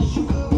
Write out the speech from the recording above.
sugar.